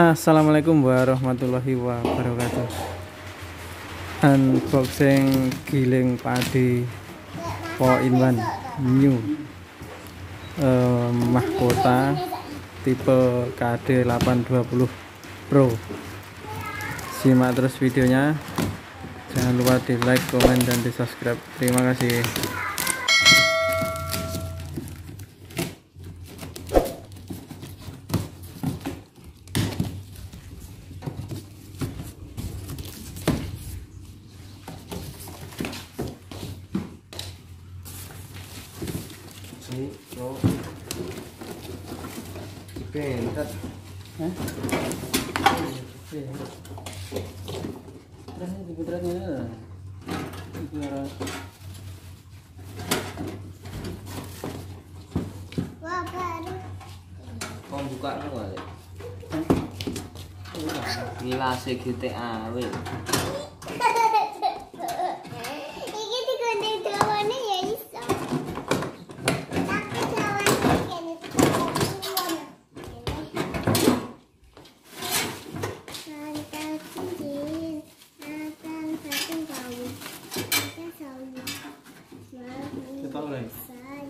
Assalamualaikum warahmatullahi wabarakatuh. Unboxing giling padi Po in one new. Eh, Mahkota tipe KD 820 Pro. Simak terus videonya. Jangan lupa di like, komen, dan di subscribe. Terima kasih Ini lo ini diputratnya Biar Wah, baru. Kau buka GTA.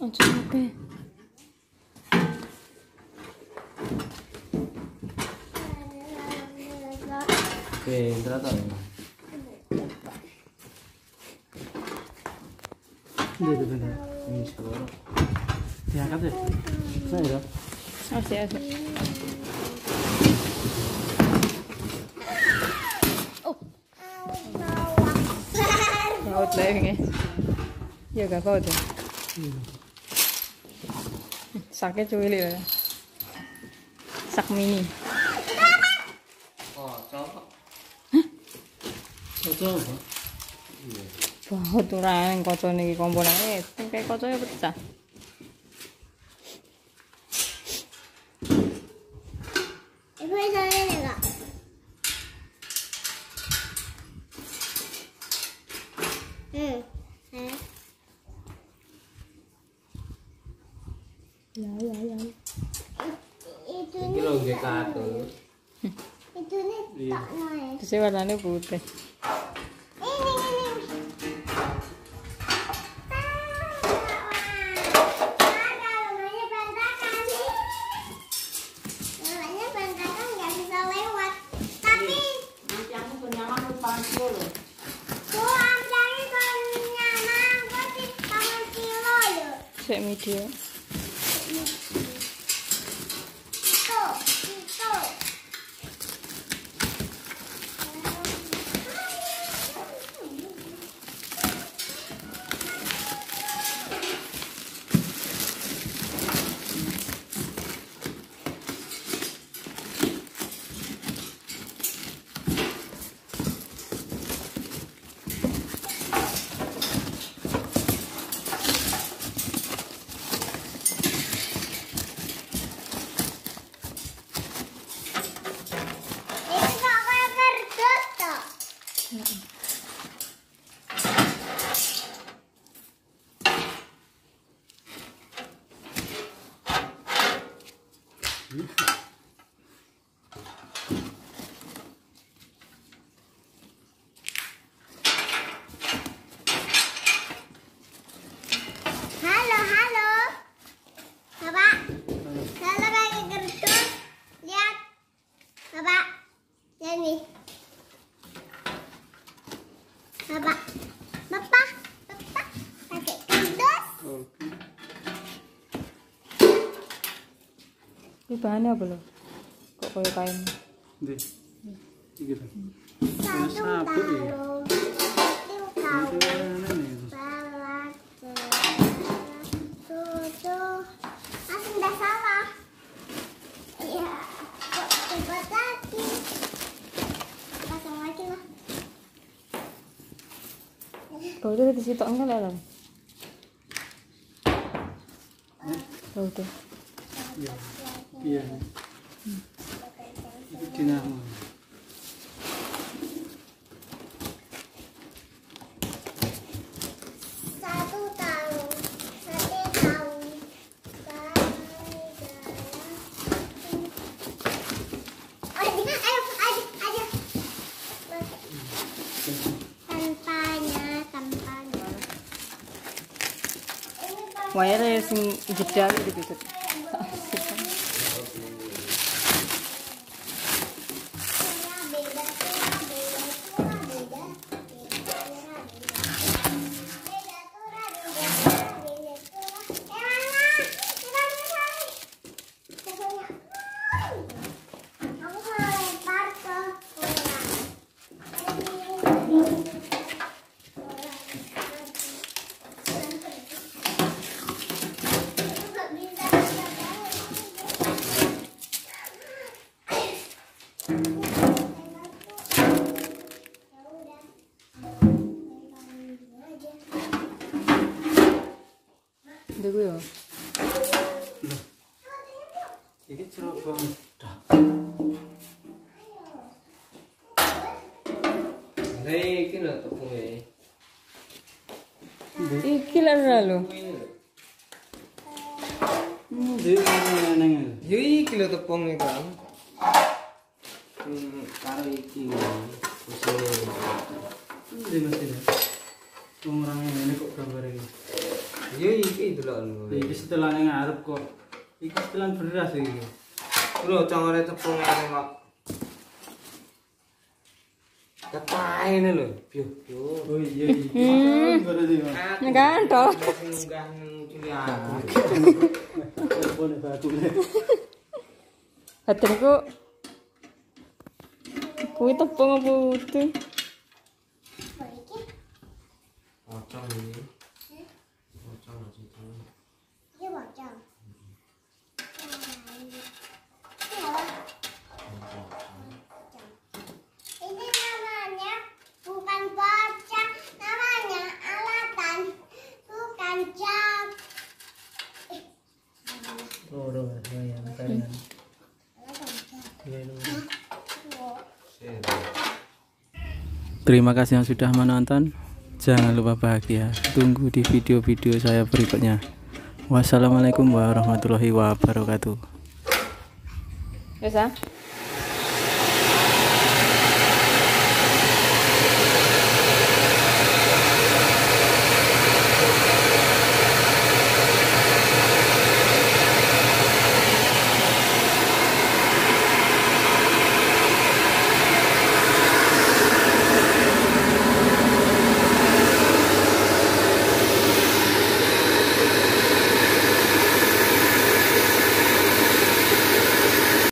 어쩌라고 왜 힘들하다. 근데 근데 근데 음식 먹으러 대학 가자 식사해라. 아, 네, 알았어 알았어 kapot lah yung eh. Iya kapot ya. Sakit cuy lah. Sak mini. Kocok apa? Kocok apa? Iya. Bahut orang kocok ini komponen. Eh, kayak kocoknya pecah. Ya ya ya. itu Iki nih lho nggih kartu. itu nih tak naik. Terus warnanya putih. Ini ini. Namanya bantakan Halo, halo. Bapak. Kertas. Lihat. Bapak. Nih. Bapak. Bapak. Bapak. Pakai kertas. Oke. Ini bahannya apa loh? Kok kayak kain? Deh. Gitu. Satu sapu ya? Itu. Iya. Itu di situ enggak lah. Kau itu. Iya. Iya. Ini pas- Wayarnya sing jeda gitu gitu. 되고요. 이게 들어가면 다. 네, 이기는 또 보네. 이기라라로. 여기 길러도 뽕이다. 음, 따로 이끼고, 보세요. 음, 이거 싫어. 똥을 하면 내내 꼭 가버리겠어. Ya iki delok. Iki setelah yang ngarep kok. Iki setelah beras iki. Lho cangore tepung ngene kok. Ketaine lho, piyo piyo. Oh iya iya. Berarti Mas. Aku Ngantol. sing munggah nang cili aku. Boleh baku. Badanku Kuwi tepung apa utuh? Terima kasih yang sudah menonton. Jangan lupa bahagia. Tunggu di video-video saya berikutnya. Wassalamualaikum warahmatullahi wabarakatuh. Ah.